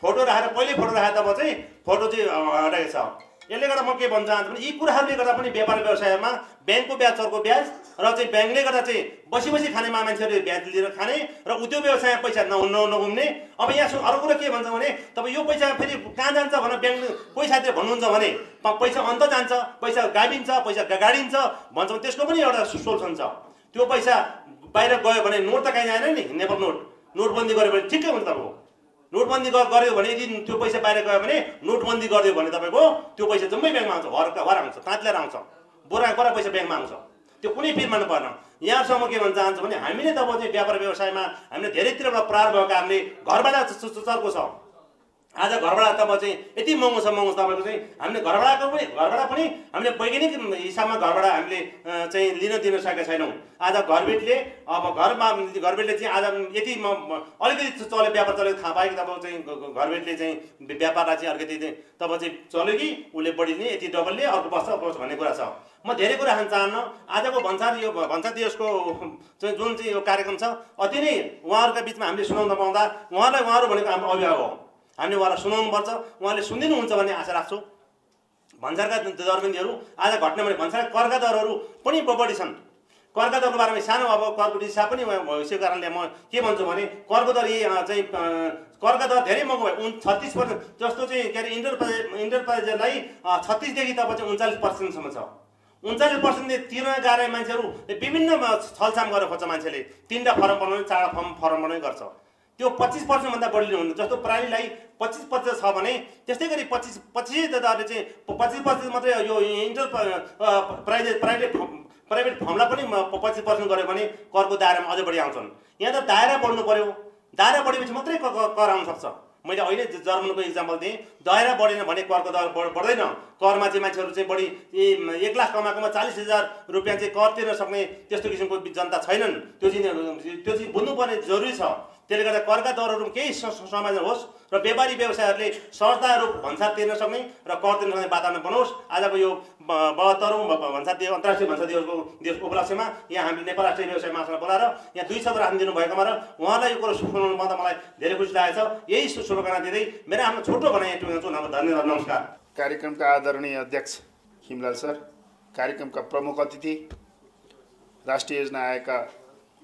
फोटो राखेर पहिले फोटो राखेर तब चाहिँ फोटो चाहिँ हटाएको छ। यसले गर्दा म के भन्न चाहन्छु भने यी कुराहरूले गर्दा पनि व्यापार व्यवसायमा ब्याङ्कको ब्याज चर्को ब्याज र चाहिँ ब्याङ्कले गर्दा चाहिँ बसी बसी खाने मान्छेहरूले ब्याज लिएर खाने र उद्योग व्यवसायमा पैसा न नघुम्ने अब यहाँ अरू कुरो के भन्छ भने तपाईँ यो पैसा फेरि कहाँ जान्छ भनेर ब्याङ्क कोही साथीले भन्नुहुन्छ भने पैसा अन्त जान्छ पैसा गाबिन्छ पैसा गाडिन्छ भन्छ भने त्यसको पनि एउटा सोल्युसन छ। त्यो पैसा बाहिर गयो भने नोट त कहीँ जाएन नि नेपाल नोट। नोटबन्दी गऱ्यो भने ठिकै हुन्छ तपाईँको नोटबन्दी गऱ्यो भने यदि त्यो पैसा बाहिर गयो भने नोटबन्दी गरिदियो भने तपाईँको त्यो पैसा जम्मै ब्याङ्कमा आउँछ घर घर आउँछ ताँतलेर आउँछ। बोरा बोरा पैसा ब्याङ्कमा आउँछ। त्यो कुनै फिर मान्नु पर्न। यहाँसम्म के भन्न चाहन्छु भने हामीले त चाहिँ व्यापार व्यवसायमा हामीले धेरैतिरबाट प्रार भएको कारणले घरबाट चर्को छ। आज घरबाट तपाईँ चाहिँ यति महँगो छ महँगो तपाईँको चाहिँ हामीले घरबाटको पनि घरबाट पनि हामीले वैज्ञानिक हिसाबमा घरबाट हामीले चाहिँ लिन दिन सकेका छैनौँ। आज घरबेटले अब घरमा घरबेटले चाहिँ आज यति अलिकति चल्यो व्यापार चलेको थाहा पायो कि तपाईँ चाहिँ घरबेटले चाहिँ व्यापारलाई चाहिँ अलिकति तपाईँ चाहिँ चल्यो कि उसले बढी दिने यति डबलले अर्को बस्छ अर्को भन्ने कुरा छ। म धेरै कुरा खान चाहन्न आजको भन्सार यो भन्सार दिवसको चाहिँ जुन चाहिँ यो कार्यक्रम छ अति नै उहाँहरूका बिचमा हामीले सुनाउन पाउँदा उहाँलाई उहाँहरू भनेको हाम्रो अभिभावक हो। हामीले उहाँलाई सुनाउनुपर्छ उहाँले सुनिदिनुहुन्छ भन्ने आशा राख्छौँ। भन्सारका दरबन्दीहरू आज घट्ने भने भन्सार करका दरहरू पनि बढी छन्। करका दरको बारेमा सानो अब करको दिशा पनि भइसकेको कारणले म के भन्छु भने करको दर यही चाहिँ करका दर धेरै महँगो भयो। उन् छत्तिस पर्सेन्ट जस्तो चाहिँ के अरे इन्टर इन्टरप्राइजलाई छत्तिसदेखि तपाईँ चाहिँ उन्चालिस पर्सेन्टसम्म छ। उन्चालिस पर्सेन्टले तिर्न गएर मान्छेहरू विभिन्न छलछाम गरेर खोज्छ मान्छेले। तिनवटा फर्म बनाउने चारवटा फर्म फर्म बनाउने गर्छ। त्यो पच्चिस पर्सेन्टभन्दा बढी हुनु जस्तो प्राइलीलाई पच्चिस प्रतिशत छ भने त्यस्तै गरी पच्चिस पच्चिस दरले चाहिँ पच्चिस प्रतिशत मात्रै यो इन्टर प्राइभेट प्राइभेट प्राइभेट फर्मलाई पनि पच्चिस पर्सेन्ट गऱ्यो भने करको दायरामा अझै बढी आउँछन्। यहाँ त दायरा बढ्नु पऱ्यो दायरा बढेपछि मात्रै कर आउन सक्छ। मैले अहिले जर्मनको इक्जाम्पल दिएँ। दायरा बढेन भने करको दर बढ्दैन। करमा चाहिँ मान्छेहरू चाहिँ बढी एक लाख कमाएकोमा चालिस हजार रुपियाँ चाहिँ कर तिर्न सक्ने त्यस्तो किसिमको जनता छैनन्। त्यो चाहिँ त्यो चाहिँ बुझ्नुपर्ने जरुरी छ। त्यसले गर्दा करका दरहरू केही समाधान होस् र व्यापारी व्यवसायहरूले सहजताहरू भन्सार तिर्न सक्ने र कर तिर्न सक्ने वातावरण बनाओस्। आजको यो बहत्तरौँ भन्सार दिवस अन्तर्राष्ट्रिय भन्सार दिवसको दिवसको उपलक्ष्यमा यहाँ हामीले नेपाल राष्ट्रिय व्यवसाय महासङ्घ बोलाएर यहाँ दुई शब्द राख्नु दिनुभएकोमा र उहाँलाई यो कुरो सुनाउनु मलाई धेरै खुसी लागेको छ। यही शुभकामना दिँदै मेरो आफ्नो छोटो भनाइ टुङ्गाउँछु धन्यवाद नमस्कार। कार्यक्रमका आदरणीय अध्यक्ष खिमलाल सर कार्यक्रमका प्रमुख अतिथि राष्ट्रिय योजना आएका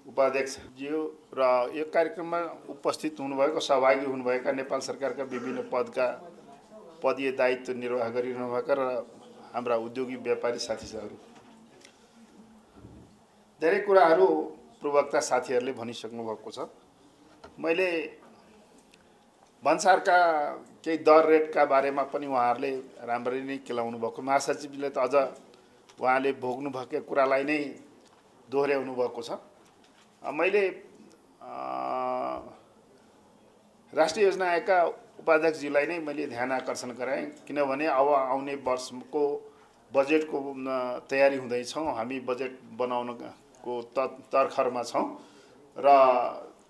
उपाध्यक्षज्यू र यो कार्यक्रममा उपस्थित हुनुभएको सहभागी हुनुभएका नेपाल सरकारका विभिन्न पदका पदीय दायित्व निर्वाह गरिरहनुभएका र हाम्रा उद्योगी व्यापारी साथीहरू। धेरै कुराहरू प्रवक्ता साथीहरूले भनिसक्नु भएको छ। मैले भन्सारका केही दर रेटका बारेमा पनि उहाँहरूले राम्ररी नै केलाउनु भएको। महासचिवले त अझ उहाँले भोग्नु भएका कुरालाई नै दोहोऱ्याउनु भएको छ। मैले राष्ट्रिय योजना आयोगका उपाध्यक्षजीलाई नै मैले ध्यान आकर्षण गराएँ किनभने अब आउने वर्षको बजेटको तयारी हुँदैछौँ। हामी बजेट बनाउनको त तर्खरमा छौँ र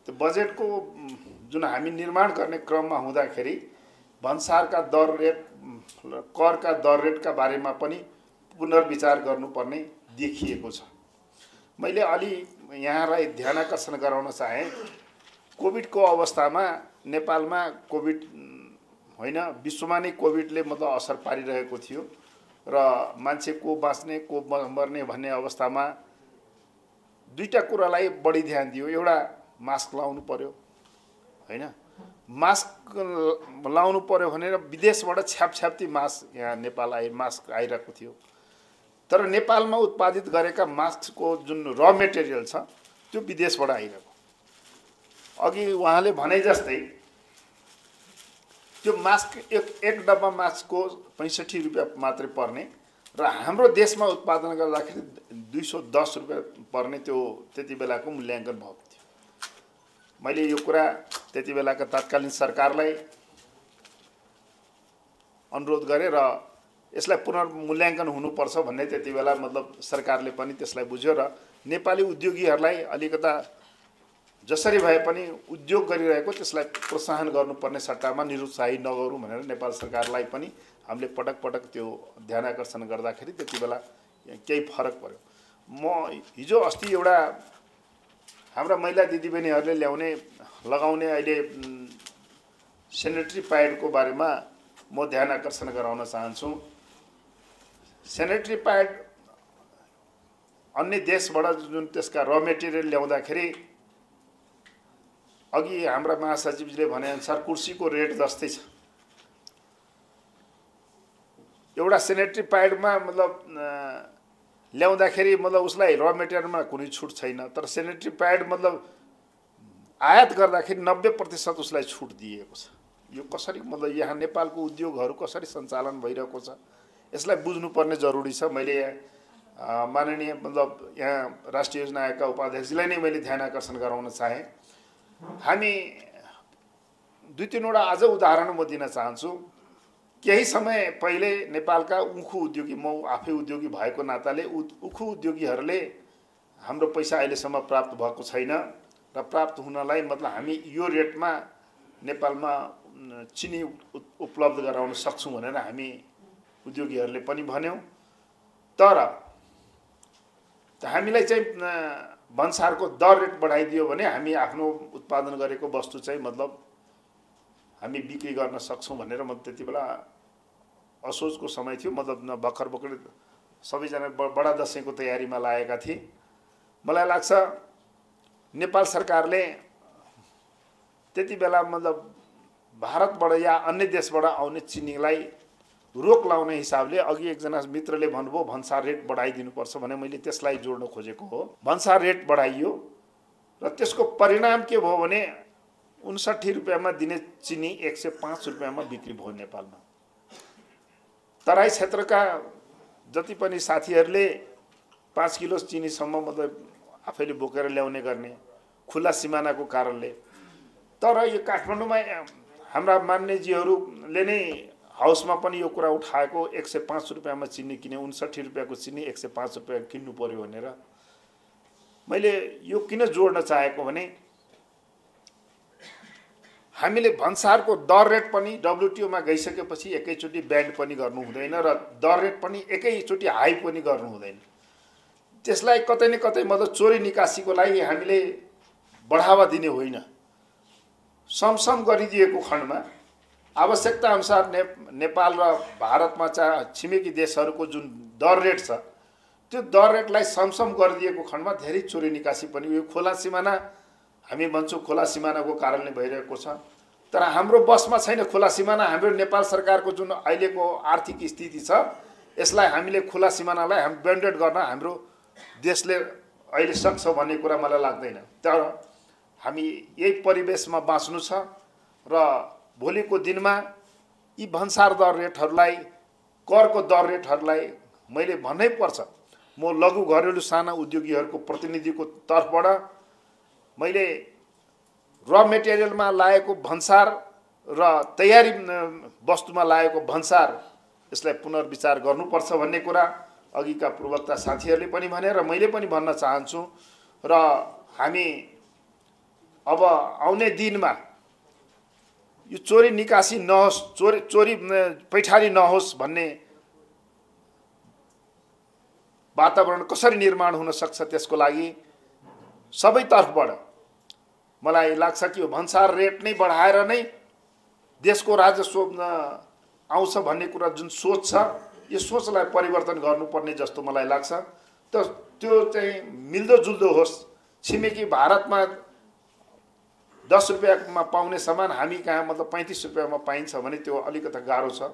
त्यो बजेटको जुन हामी निर्माण गर्ने क्रममा हुँदाखेरि भन्सारका दर रेट करका दर रेटका बारेमा पनि पुनर्विचार गर्नुपर्ने देखिएको छ। मैले अलि यहाँलाई ध्यान आकर्षण गराउन चाहेँ कोभिडको अवस्थामा नेपालमा कोभिड होइन विश्वमा नै कोभिडले मतलब असर पारिरहेको थियो र मान्छे को बाँच्ने को मर्ने भन्ने अवस्थामा दुईवटा कुरालाई बढी ध्यान दियो एउटा मास्क लाउनु पर्यो होइन। मास्क लाउनु पर्यो भनेर विदेशबाट छ्याप छ्याप्ती मास्क यहाँ नेपाल आइ मास्क आइरहेको थियो। तर नेपालमा उत्पादित गरेका मास्कको जुन र मेटेरियल छ त्यो विदेशबाट आइरहेको। अघि उहाँले भने जस्तै त्यो मास्क एक एक डब्बा मास्कको पैँसठी रुपियाँ मात्रै पर्ने र हाम्रो देशमा उत्पादन गर्दाखेरि दुई सौ दस रुपियाँ पर्ने त्यो त्यति बेलाको मूल्याङ्कन भएको। मैले यो कुरा त्यति बेलाका तत्कालीन सरकारलाई अनुरोध गरेँ र यसलाई पुनर्मूल्याङ्कन हुनुपर्छ भन्ने त्यति बेला मतलब सरकारले पनि त्यसलाई बुझ्यो र नेपाली उद्योगीहरूलाई अलिकता जसरी भए पनि उद्योग गरिरहेको त्यसलाई प्रोत्साहन गर्नुपर्ने सट्टामा निरुत्साही नगरौँ भनेर नेपाल सरकारलाई पनि हामीले पटक पटक त्यो ध्यान आकर्षण गर्दाखेरि त्यति बेला केही फरक पर्यो। म हिजो अस्ति एउटा हाम्रा महिला दिदीबहिनीहरूले ल्याउने लगाउने अहिले सेनेटरी प्याडको बारेमा म ध्यान आकर्षण गराउन चाहन्छु। सेनेटरी प्याड अन्य देशबाट जुन त्यसका र मेटेरियल ल्याउँदाखेरि अघि हाम्रा महासचिवजीले भनेअनुसार कुर्सीको रेट जस्तै छ। एउटा सेनेटरी प्याडमा मतलब ल्याउँदाखेरि मतलब उसलाई र मेटेरियलमा कुनै छुट छैन तर सेनेटरी प्याड मतलब आयात गर्दाखेरि नब्बे प्रतिशत उसलाई छुट दिएको छ। यो कसरी मतलब यहाँ नेपालको उद्योगहरू कसरी सञ्चालन भइरहेको छ यसलाई बुझ्नुपर्ने जरुरी छ। मैले अँ, माननीय मतलब यहाँ राष्ट्रिय योजना आयोगका उपाध्यक्षजीलाई नै मैले ध्यान आकर्षण गराउन चाहेँ। हामी दुई तिनवटा अझ उदाहरण म दिन चाहन्छु। केही समय पहिले नेपालका उखु उद्योगी म आफै उद्योगी भएको नाताले उखु उद्योगीहरूले हाम्रो पैसा अहिलेसम्म प्राप्त भएको छैन र प्राप्त हुनलाई मतलब हामी यो रेटमा नेपालमा चिनी उपलब्ध गराउन सक्छौँ भनेर हामी उद्योगीहरूले पनि भन्यौँ। तर हामीलाई चाहिँ भन्सारको दर रेट बढाइदियो भने हामी आफ्नो उत्पादन गरेको वस्तु चाहिँ मतलब हामी बिक्री गर्न सक्छौँ भनेर म त्यति बेला असोजको समय थियो। मतलब भर्खर भर्खर सबैजना ब- बडा दसैँको तयारीमा लागेका थिए। मलाई लाग्छ नेपाल सरकारले त्यति बेला मतलब भारतबाट या अन्य देशबाट आउने चिनीलाई रोक लाउने हिसाबले अघि एकजना मित्रले भन्नुभयो भन्सार रेट बढाइदिनुपर्छ भने मैले त्यसलाई जोड्न खोजेको हो। भन्सार रेट बढाइयो र त्यसको परिणाम के भयो भने उन्साठी रुपियाँमा दिने चिनी एक सय पाँच रुपियाँमा बिक्री भयो नेपालमा। तराई क्षेत्रका जति पनि साथीहरूले पाँच किलो चिनीसम्म मतलब आफैले बोकेर ल्याउने गर्ने खुला सिमानाको कारणले। तर यो काठमाडौँमा हाम्रा मान्यजीहरूले नै हाउसमा पनि यो कुरा उठाएको एक सय पाँच रुपियाँमा चिनी किने उन्साठी रुपियाँको चिनी एक सय पाँच रुपियाँ किन्नु पर्यो भनेर। मैले यो किन जोड्न चाहेको भने हामीले भन्सारको दर रेट पनि डब्लुटिओमा गइसकेपछि एकैचोटि ब्यान्ड पनि गर्नु हुँदैन र दर रेट पनि एकैचोटि हाई पनि गर्नु हुँदैन। त्यसलाई कतै न कतै मतलब चोरी निकासीको लागि हामीले बढावा दिने होइन। समसम गरिदिएको खण्डमा आवश्यकता अनुसार ने नेपाल र भारतमा चाहिँ छिमेकी देशहरूको जुन दर रेट छ त्यो दर रेटलाई समसम गरिदिएको खण्डमा धेरै चोरी निकासी पनि यो खोला सिमाना हामी भन्छौँ खोला सिमानाको कारणले भइरहेको छ। तर हाम्रो बसमा छैन खोला सिमाना। हाम्रो नेपाल सरकारको जुन अहिलेको आर्थिक स्थिति छ यसलाई हामीले खुला सिमानालाई हामी ब्यान्डेड गर्न हाम्रो देशले अहिले सक्छ भन्ने कुरा मलाई लाग्दैन। तर हामी यही परिवेशमा बाँच्नु छ र भोलिको दिनमा यी भन्सार दर रेटहरूलाई करको दर रेटहरूलाई मैले भन्नै पर्छ। म लघु घरेलु साना उद्योगीहरूको प्रतिनिधिको तर्फबाट मैले र मेटेरियलमा लागेको भन्सार र तयारी वस्तुमा लागेको भन्सार यसलाई पुनर्विचार गर्नुपर्छ भन्ने कुरा अघिका पूर्वक्ता साथीहरूले पनि भने र मैले पनि भन्न चाहन्छु र हामी अब आउने दिनमा यो चोरी निकासी नहोस् चोरी चोरी पैठारी नहोस् भन्ने वातावरण कसरी निर्माण हुन सक्छ त्यसको लागि सबै तर्फबाट मलाई लाग्छ कि यो भन्सार रेट नै बढाएर नै देशको राजस्व आउँछ भन्ने कुरा जुन सोच छ यो सोचलाई परिवर्तन गर्नुपर्ने जस्तो मलाई लाग्छ। त त्यो चाहिँ मिल्दोजुल्दो होस्। छिमेकी भारतमा दस रुपियाँमा पाउने सामान हामी कहाँ मतलब पैँतिस रुपियाँमा पाइन्छ भने त्यो अलिकति गाह्रो छ।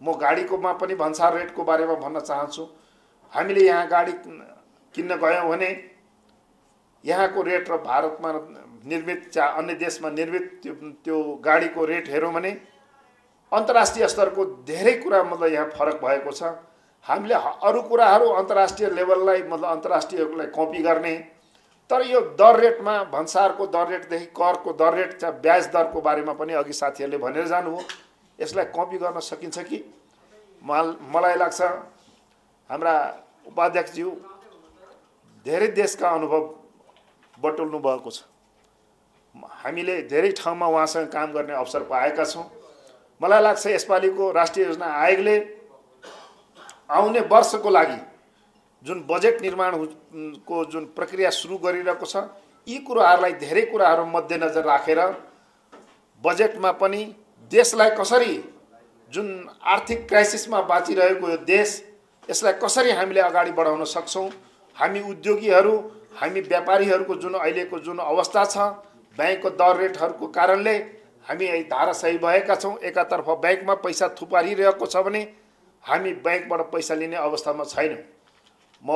म गाडीकोमा पनि भन्सार रेटको बारेमा भन्न चाहन्छु। हामीले यहाँ गाडी किन्न गयौँ भने यहाँको रेट र भारतमा निर्मित चा अन्य देशमा निर्मित त्यो त्यो गाडीको रेट हेऱ्यौँ भने अन्तर्राष्ट्रिय स्तरको धेरै कुरा मतलब यहाँ फरक भएको छ। हामीले अरू कुराहरू अन्तर्राष्ट्रिय लेभललाई मतलब अन्तर्राष्ट्रियलाई कपी गर्ने तर यो दर रेटमा भन्सारको दर रेटदेखि करको दर रेट चाहिँ ब्याज दरको बारेमा पनि अघि साथीहरूले भनेर जानुभयो। यसलाई कपी गर्न सकिन्छ कि? मल मलाई लाग्छ हाम्रा उपाध्यक्षज्यू धेरै देशका अनुभव बटुल्नु भएको छ। हामीले धेरै ठाउँमा उहाँसँग काम गर्ने अवसर पाएका छौँ। मलाई लाग्छ यसपालिको राष्ट्रिय योजना आयोगले आउने वर्षको लागि जुन बजेट निर्माण को जुन प्रक्रिया सुरु गरिरहेको छ यी कुराहरूलाई धेरै कुराहरू मध्यनजर राखेर बजेटमा पनि देशलाई कसरी जुन आर्थिक क्राइसिसमा बाँचिरहेको यो देश यसलाई कसरी हामीले अगाडि बढाउन सक्छौँ? हामी उद्योगीहरू हामी व्यापारीहरूको जुन अहिलेको जुन अवस्था छ ब्याङ्कको दर रेटहरूको कारणले हामी धाराशाही भएका छौँ। एकातर्फ ब्याङ्कमा पैसा थुपारिरहेको छ भने हामी ब्याङ्कबाट पैसा लिने अवस्थामा छैनौँ। म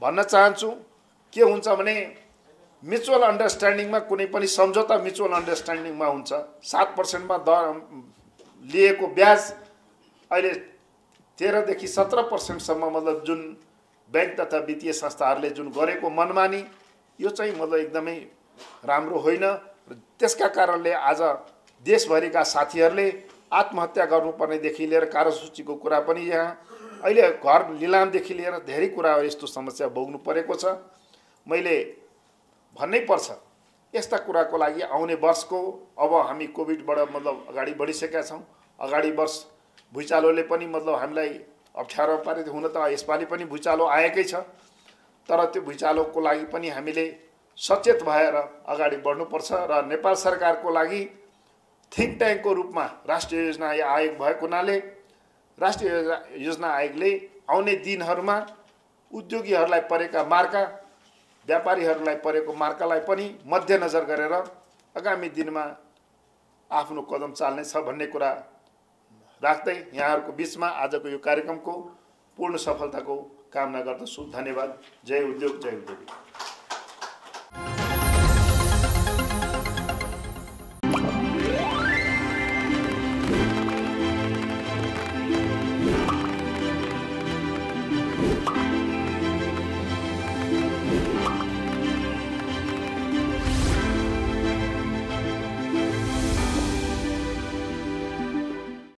भन्न चाहन्छु के हुन्छ भने म्युचुअल अन्डरस्ट्यान्डिङमा कुनै पनि सम्झौता म्युचुअल अन्डरस्ट्यान्डिङमा हुन्छ। सात पर्सेन्टमा दर लिएको ब्याज अहिले तेह्रदेखि सत्र पर्सेन्टसम्म मतलब जुन ब्याङ्क तथा वित्तीय संस्थाहरूले जुन गरेको मनमानी यो चाहिँ मतलब एकदमै राम्रो होइन त्यसका कारणले आज देशभरिका साथीहरूले आत्महत्या गर्नुपर्नेदेखि लिएर कार्यसूचीको कुरा पनि यहाँ अहिले घर लिलामदेखि लिएर धेरै कुरा यस्तो समस्या भोग्नु परेको छ। मैले भन्नै पर्छ यस्ता कुराको लागि आउने वर्षको अब हामी कोभिडबाट मतलब अगाडि बढिसकेका छौँ। अगाडि वर्ष भुइँचालोले पनि मतलब हामीलाई अप्ठ्यारो पारे हुन त यसपालि पनि भुइँचालो आएकै छ। तर त्यो भुइँचालोको लागि पनि हामीले सचेत भएर अगाडि बढ्नुपर्छ र नेपाल सरकारको लागि थिङ्क ट्याङ्कको रूपमा राष्ट्रिय योजना आयोग भएको हुनाले राष्ट्रिय योजना आयोगले आउने दिनहरूमा उद्योगीहरूलाई परेका मार्का व्यापारीहरूलाई परेको मार्कालाई पनि मध्यनजर गरेर आगामी दिनमा आफ्नो कदम चाल्नेछ भन्ने कुरा राख्दै यहाँहरूको बिचमा आजको यो कार्यक्रमको पूर्ण सफलताको कामना गर्दछु। धन्यवाद। जय उद्योग जय उद्योग।